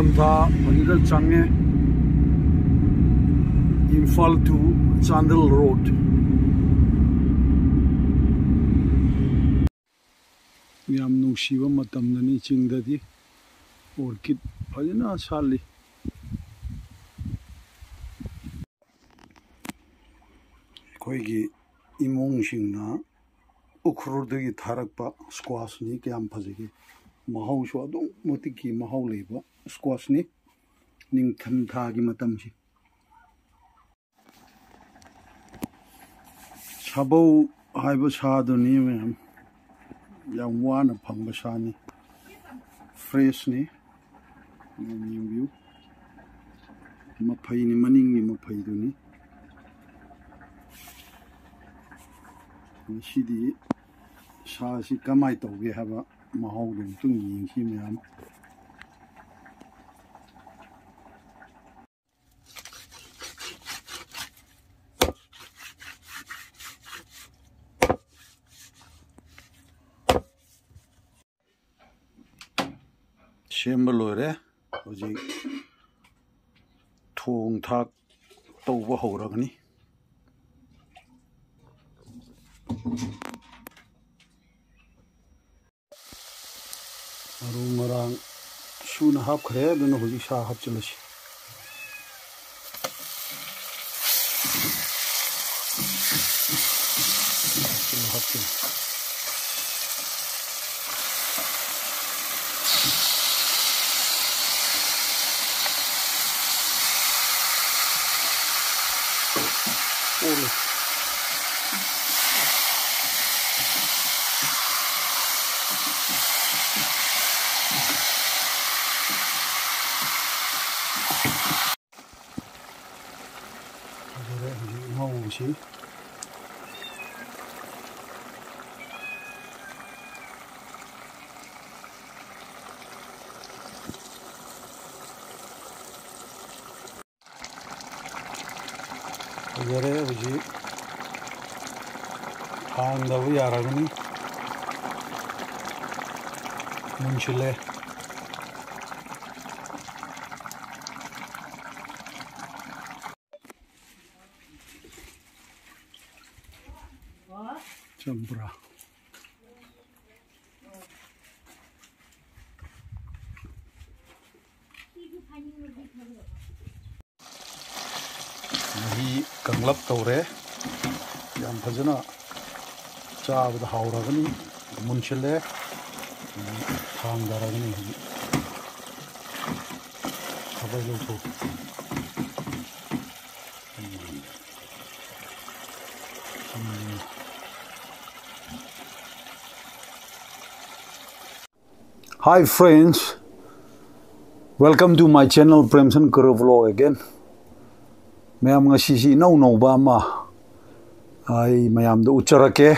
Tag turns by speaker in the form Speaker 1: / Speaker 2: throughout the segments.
Speaker 1: मौसम था मनीगढ़ चांगे इम्फाल टू चांदल रोड म्याम नुशीव मतम चिंगदी और किट फजना साली इमोंग इमोंना उख्रोदी थारक स्क्वास क्या फजगी ꯃꯍꯥꯎꯁꯨ ꯑꯗꯨꯝ ꯃꯇꯤꯛꯀꯤ ꯃꯍꯥꯎ ꯂꯩꯕ ꯁ꯭ꯀ꯭ꯋꯥꯁꯅꯤ ꯅꯤꯡꯊꯝꯊꯥꯒꯤ ꯃꯇꯝꯁꯤ ꯁꯥꯕꯧ ꯍꯥꯏꯕ ꯁꯥꯗꯨꯅꯤ ꯃꯌꯥꯝ ꯌꯥꯝ ꯋꯥꯅ ꯐꯪꯕ ꯁꯥꯅꯤ ꯐ꯭ꯔꯦꯁꯅꯤ ꯌꯦꯡꯕꯤꯌꯨ ꯃꯐꯩꯅꯤ ꯃꯅꯤꯡꯒꯤ ꯃꯐꯩꯗꯨꯅꯤ ꯉꯁꯤꯗꯤ ꯁꯥꯁꯤ ꯀꯃꯥꯏꯅ ꯇꯧꯒꯦ ꯍꯥꯏꯕ 마호든 등이 힘이야. 셈을 놓으래. 어제 통탁 떠오버 하오라 그니. ꯃꯔꯨ ꯃꯔꯥꯡ ꯁꯨꯅ ꯍꯥꯞꯈ꯭ꯔꯦ ꯑꯗꯨꯅ ꯍꯧꯖꯤꯛ ꯁꯥ ꯍꯥꯞꯆꯤꯜꯂꯁꯤ ꯍꯥꯞꯆꯤꯜ ꯍꯥꯞꯆꯤꯜ വിറയരുചി കാന്തവ് അറങ്ങി മുൻഷിലെ ചമ്പ്ര ꯀꯪꯂꯞ ꯇꯧꯔꯦ ꯌꯥꯝ ꯐꯖꯅ ꯆꯥꯕꯗ ꯍꯥꯎꯔꯒꯅꯤ ꯃꯨꯟꯁꯤꯜꯂꯦ ꯊꯥꯡꯗꯔꯒꯅꯤ ꯍꯧꯖꯤꯛ ꯈꯥꯕꯩ ꯂꯧꯊꯣꯛ Hi friends, welcome to my channel Premsan Kuru Vlog again. ꯃꯌꯥꯝ ꯉꯁꯤꯁꯤ ꯏꯅꯧ ꯅꯧꯕ ꯑꯃ ꯑꯩ ꯃꯌꯥꯝꯗ ꯎꯠꯆꯔꯛꯀꯦ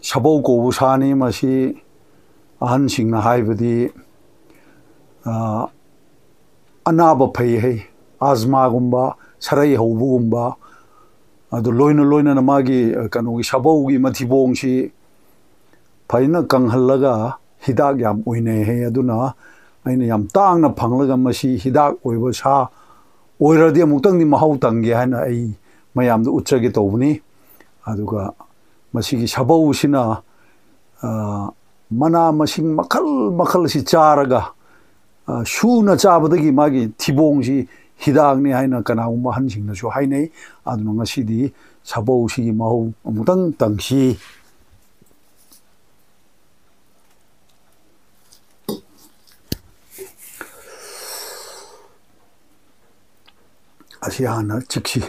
Speaker 1: ꯁꯥꯕꯧ ꯀꯧꯕ ꯁꯥꯅꯤ ꯃꯁꯤ ꯑꯍꯟꯁꯤꯡꯅ ꯍꯥꯏꯕꯗꯤ ꯑꯅꯥꯕ ꯐꯩ ꯍꯩ ꯑꯥꯖꯃꯥꯒꯨꯝꯕ ꯁꯔꯩ ꯍꯧꯕꯒꯨꯝꯕ ꯑꯗꯨ ꯂꯣꯏꯅ ꯂꯣꯏꯅꯅ ꯃꯥꯒꯤ ꯀꯩꯅꯣꯒꯤ ꯁꯥꯕꯧꯒꯤ ꯃꯊꯤꯕꯣꯡꯁꯤ ꯐꯖꯅ ꯀꯪꯍꯜꯂꯒ ꯍꯤꯗꯥꯛ ꯌꯥꯝ ꯑꯣꯏꯅꯩ ꯍꯩ ꯑꯗꯨꯅ ꯑꯩꯅ ꯌꯥꯝ ꯇꯥꯡꯅ ꯐꯪꯂꯒ ꯃꯁꯤ ꯍꯤꯗꯥꯛ ꯑꯣꯏꯕ ꯁꯥ ꯑꯣꯏꯔꯗꯤ ꯑꯃꯨꯛꯇꯪꯗꯤ ꯃꯍꯥꯎ ꯇꯪꯒꯦ ꯍꯥꯏꯅ ꯑꯩ ꯃꯌꯥꯝꯗ ꯎꯠꯆꯒꯦ ꯇꯧꯕꯅꯤ ꯑꯗꯨꯒ ꯃꯁꯤꯒꯤ ꯁꯥꯕꯧꯁꯤꯅ ꯃꯅꯥ ꯃꯁꯤꯡ ꯃꯈꯜ ꯃꯈꯜꯁꯤ ꯆꯥꯔꯒ ꯁꯨꯅ ꯆꯥꯕꯗꯒꯤ ꯃꯥꯒꯤ ꯊꯤꯕꯣꯡꯁꯤ ꯍꯤꯗꯥꯛꯅꯤ ꯍꯥꯏꯅ ꯀꯅꯥꯒꯨꯝꯕ ꯑꯍꯟꯁꯤꯡꯅꯁꯨ ꯍꯥꯏꯅꯩ ꯑꯗꯨꯅ ꯉꯁꯤꯗꯤ ꯁꯥꯕꯧꯁꯤꯒꯤ ꯃꯍꯧ ꯑꯃꯨꯛꯇꯪ ꯇꯪꯁꯤ 다시 하나 즉시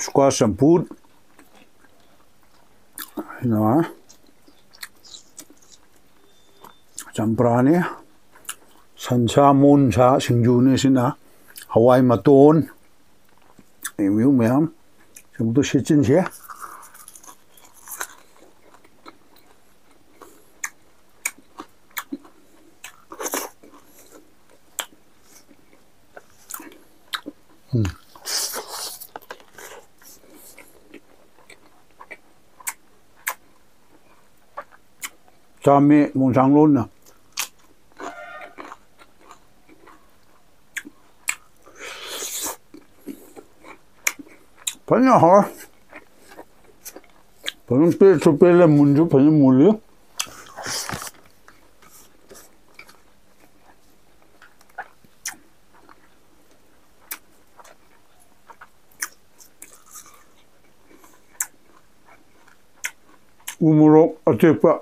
Speaker 1: squash some food you know some brownie san cha mon sa sing ju ne sina hawai ma ton e miu meam chúng tôi sẽ chân xe Hmm. Ừ. cha mẹ muốn sáng luôn nào Panya ha. Panya pe chupele munju panya mulyo. 우무로 어떻게 봐?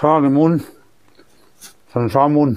Speaker 1: tørke mund, sådan en sommermund.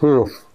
Speaker 1: Deus.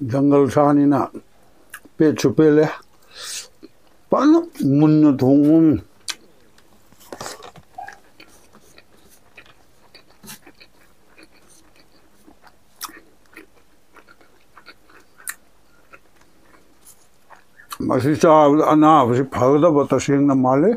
Speaker 1: जंगल सानीना पे छुपेले पण मुन्न थोंगम ꯃꯁꯤ ꯆꯥꯕꯗ ꯑꯅꯥꯕꯁꯤ ꯐꯒꯗꯕ ꯇꯁꯦꯡꯅ ꯃꯥꯜꯂꯤ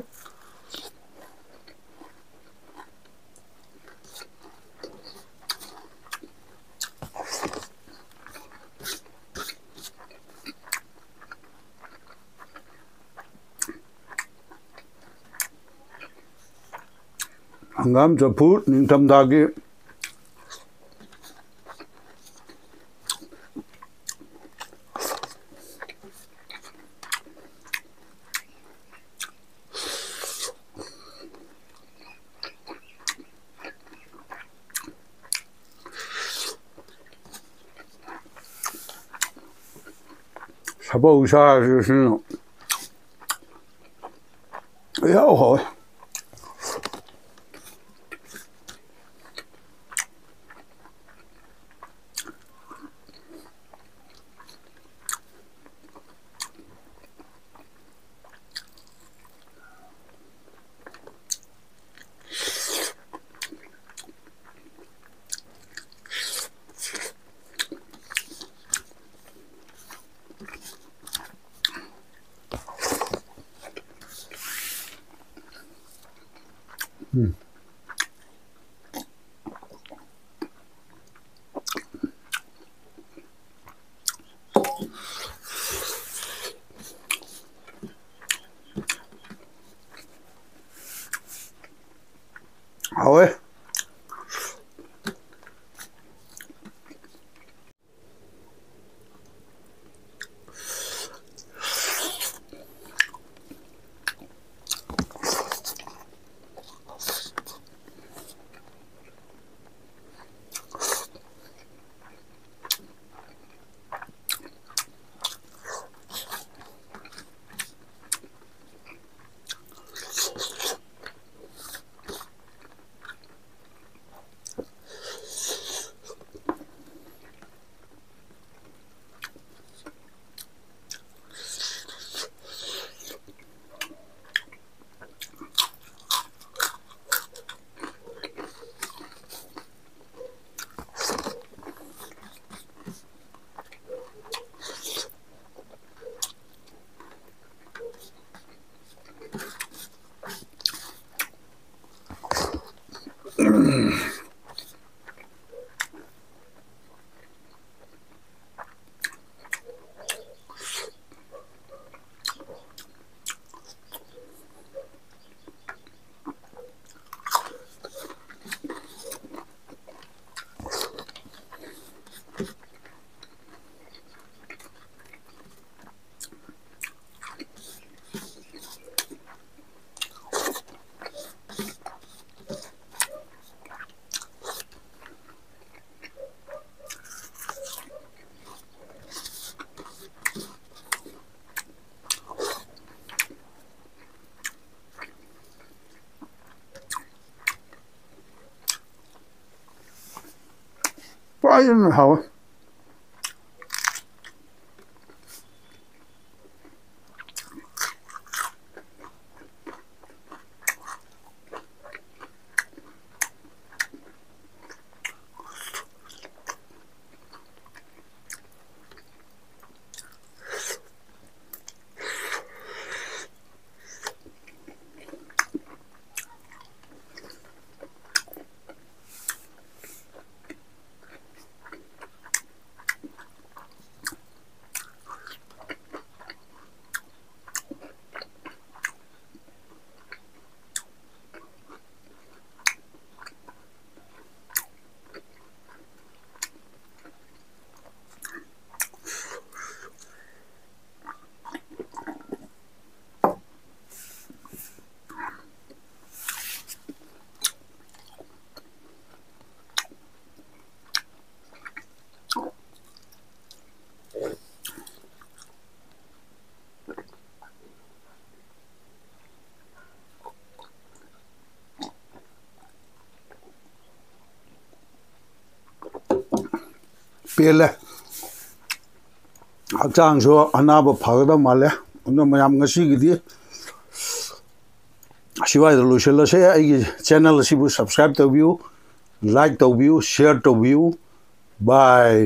Speaker 1: 俺们这部队宁肯打起，啥包医啥，也熬好。I don't know how ꯄꯦꯜꯂꯦ ꯍꯛꯆꯥꯡꯁꯨ ꯑꯅꯥꯕ ꯐꯒꯗꯕ ꯃꯥꯜꯂꯦ ꯑꯗꯨꯅ ꯃꯌꯥꯝ ꯉꯁꯤꯒꯤꯗꯤ ꯑꯁꯤꯋꯥꯏꯗ ꯂꯣꯏꯁꯤꯜꯂꯁꯦ ꯑꯩꯒꯤ ꯆꯦꯅꯦꯜ ꯑꯁꯤꯕꯨ ꯁꯕꯁꯀ꯭ꯔꯥꯏꯕ ꯇꯧꯕꯤꯌꯨ ꯂꯥꯏꯛ ꯇꯧꯕꯤꯌꯨ ꯁꯤꯌꯔ ꯇꯧꯕꯤꯌꯨ ꯕꯥꯏ